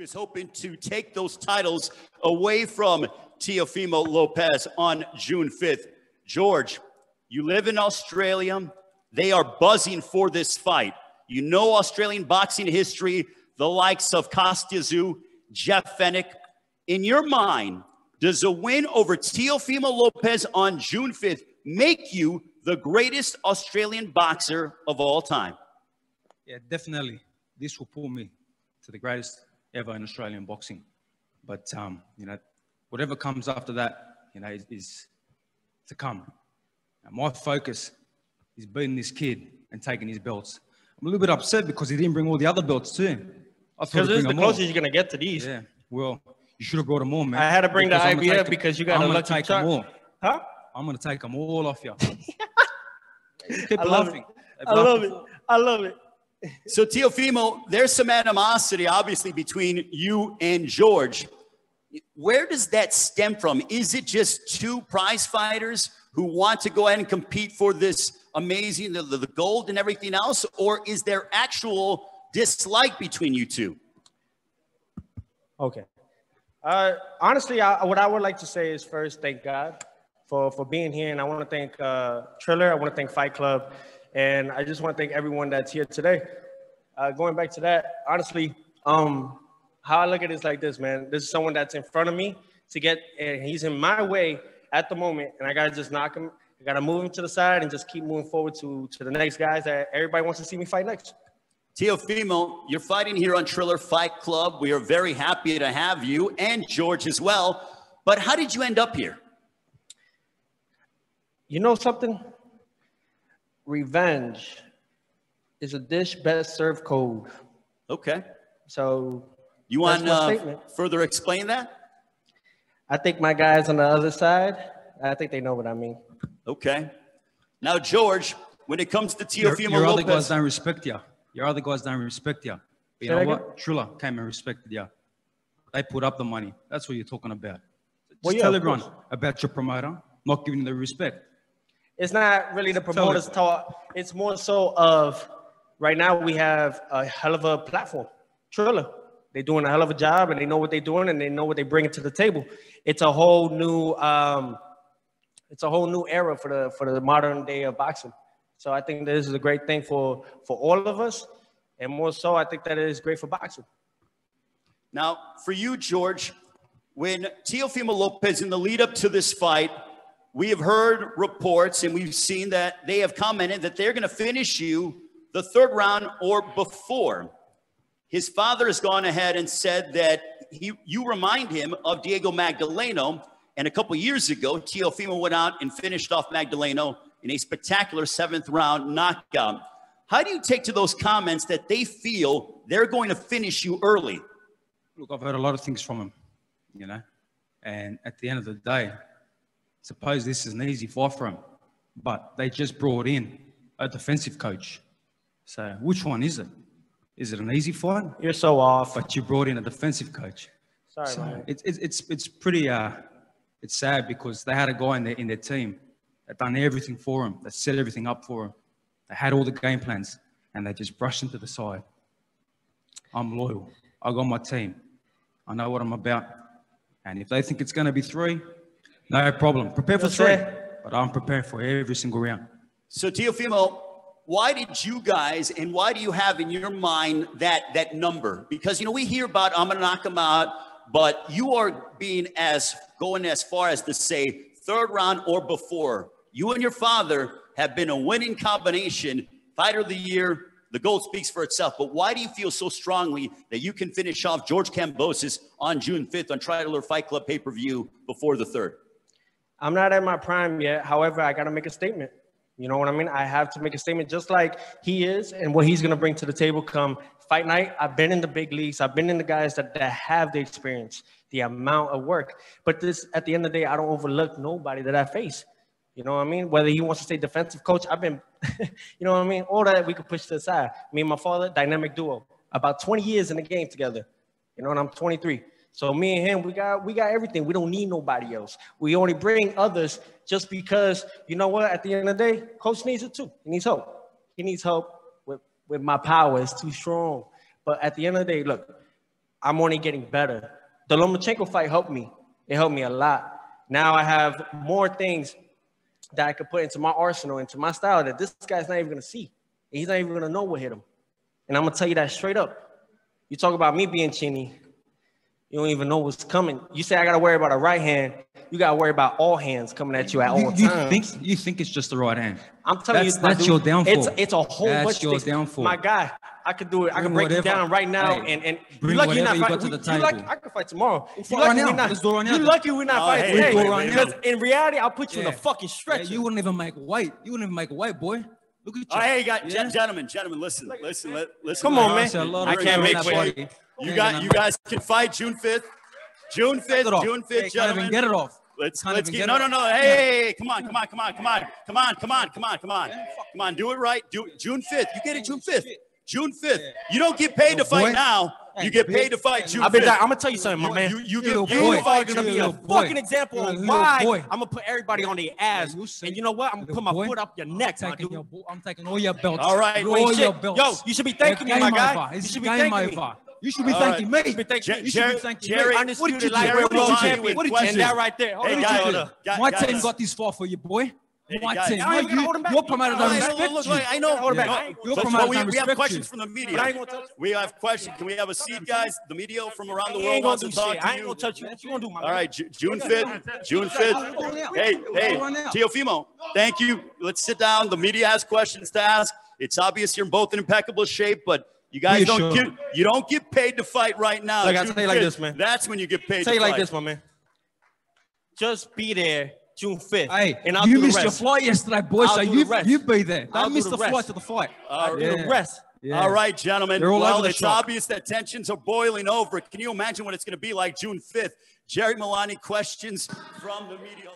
is hoping to take those titles away from Teofimo Lopez on June 5th. George, you live in Australia. They are buzzing for this fight. You know Australian boxing history, the likes of Kostya Tszyu, Jeff Fenech. In your mind, does a win over Teofimo Lopez on June 5th make you the greatest Australian boxer of all time? Yeah, definitely. This will pull me to the greatest ever in Australian boxing. But um, you know, whatever comes after that, you know, is, is to come. Now, my focus is beating this kid and taking his belts. I'm a little bit upset because he didn't bring all the other belts too. I thought this is the closest you're gonna get to these. Yeah. Well, you should have brought them all, man. I had to bring because the IBF because you got I'm to take them all. Huh? I'm gonna take them all off you. keep I love laughing. I love it. I love it. So, Teofimo, there's some animosity, obviously, between you and George. Where does that stem from? Is it just two prize fighters who want to go ahead and compete for this amazing, the, the gold and everything else? Or is there actual dislike between you two? Okay. Uh, honestly, I, what I would like to say is first, thank God for, for being here. And I want to thank uh, Triller. I want to thank Fight Club. And I just want to thank everyone that's here today. Uh, going back to that, honestly, um, how I look at it is like this, man. This is someone that's in front of me to get, and he's in my way at the moment, and I gotta just knock him. I gotta move him to the side and just keep moving forward to to the next guys that everybody wants to see me fight next. Teofimo, you're fighting here on Triller Fight Club. We are very happy to have you and George as well. But how did you end up here? You know something? Revenge is a dish best served cold. Okay. So you want to uh, further explain that? I think my guys on the other side, I think they know what I mean. Okay. Now, George, when it comes to Teofimo your, your Lopez, other guys don't respect you. Your other guys don't respect you. But you know what? Triller came and respected you. They put up the money. That's what you're talking about. Just well, yeah, tell everyone about your promoter, not giving the respect. It's not really the promoter's talk. It's more so of right now we have a hell of a platform. Triller. They're doing a hell of a job and they know what they're doing and they know what they bring to the table. It's a whole new um, it's a whole new era for the for the modern day of boxing. So I think this is a great thing for for all of us, and more so, I think that it is great for boxing. Now, for you, George, when Teofimo Lopez in the lead up to this fight, we have heard reports and we've seen that they have commented that they're going to finish you the third round or before. His father has gone ahead and said that he, you remind him of Diego Magdaleno. And a couple years ago, Teofimo went out and finished off Magdaleno in a spectacular seventh round knockout. How do you take to those comments that they feel they're going to finish you early? Look, I've heard a lot of things from him, you know, and at the end of the day, suppose this is an easy fight for him, but they just brought in a defensive coach. So which one is it? Is it an easy fight? You're so off. But you brought in a defensive coach. Sorry, so man. It's, it's, it's, it's pretty, uh, it's sad because they had a guy in their, in their team that done everything for him, that set everything up for him. They had all the game plans and they just brushed him to the side. I'm loyal. I got my team. I know what I'm about. And if they think it's going to be three, no problem. Prepare for three. But I'm prepared for every single round. So, Teofimo, why did you guys and why do you have in your mind that that number? Because you know we hear about I'm gonna knock him out, but you are being as going as far as to say third round or before. You and your father have been a winning combination, fighter of the year. The goal speaks for itself. But why do you feel so strongly that you can finish off George Kambosos on June 5th on Triller Fight Club pay per view before the third? I'm not at my prime yet. However, I got to make a statement. You know what I mean? I have to make a statement just like he is and what he's going to bring to the table come fight night. I've been in the big leagues. I've been in the guys that, that have the experience, the amount of work. But this, at the end of the day, I don't overlook nobody that I face. You know what I mean? Whether he wants to stay defensive coach, I've been, you know what I mean? All that we could push to the side. Me and my father, dynamic duo. About 20 years in the game together. You know, and I'm 23. So me and him, we got we got everything. We don't need nobody else. We only bring others just because you know what? At the end of the day, coach needs it too. He needs help. He needs help with with my power. It's too strong. But at the end of the day, look, I'm only getting better. The Lomachenko fight helped me. It helped me a lot. Now I have more things that I could put into my arsenal, into my style that this guy's not even gonna see. He's not even gonna know what hit him. And I'm gonna tell you that straight up. You talk about me being chinny, you don't even know what's coming. You say I gotta worry about a right hand, you gotta worry about all hands coming at you at all You, you times. think you think it's just the right hand. I'm telling That's- you, my that's dude, your downfall. It's it's a whole That's bunch of your downfall. My guy, I could do it. I can break it down right now, Hey, and and you bring lucky you're not you fighting. to the You lucky. I can fight tomorrow. You fight lucky right we now. not. Let's do it right You now. lucky we're not Oh, fighting hey, today. let's do it right Because now. in reality, I'll put you in a fucking Yeah, you wouldn't even make white. You wouldn't even make white, boy. Look at oh, you. Oh, hey, got, Yeah. gentlemen, gentlemen, listen, listen, listen. Come on, man. I said a lot I of can't things make on weight. You got, you guys can fight June 5th. June 5th, Get it off. June 5th, can't gentlemen. get it off. Let's let's get no no no hey, come on come on come on come on come on come on come on come on come on do it right do June fifth you get it June fifth June fifth you don't get paid to fight now you get paid to fight June been. fifth I'm gonna tell you something, my man. you you get paid boy. fight gonna be a fucking example of why boy. I'm gonna put everybody on their ass. you And you know what? I'm gonna put my foot up your neck, my taking your, I'm taking all your belts. All right. all your belts. Yo, you should be thanking me, my guy. You should be thanking me. Over. You should be All thanking right. me. You should be thanking Jer- Jerry- You should be thanking Jerry- me. Undisputed What did you lightweight do? What did you world do? champion. What did you Question. And that right there. Hold Hey, on, guys, hold on. guys, My guys. team got this far for you, boy. Hey, My team. I No, you, hold your promoter doesn't know, respect look, you. look, I know. Hold it back. No, Your but- promoter but we, doesn't we have questions you. from the media. ain't gonna touch you. We have questions. Can we have a seat, guys? The media from around the I world ain't wants gonna do talk shit. to I ain't you. gonna touch you. What you gonna do, my All man? right, June 5th. June 5th. Hey, hey, Teofimo, thank you. Let's sit down. The media has questions to ask. It's obvious you're both in impeccable shape, but you guys don't Reassure. get you don't get paid to fight right now. Look, I'll June tell you like this, man. That's when you get paid Tell to you like this, my man. Just be there June 5th. Hey, and I'll you do the missed your flight yesterday, boy. I'll so you you be there. I'll Don't do miss the the flight to the fight. I'll do Yeah. the rest. Yeah. All right, gentlemen. They're all well, the it's shop. obvious that tensions are boiling over. Can you imagine what it's going to be like June 5th? Jerry Milani questions from the media.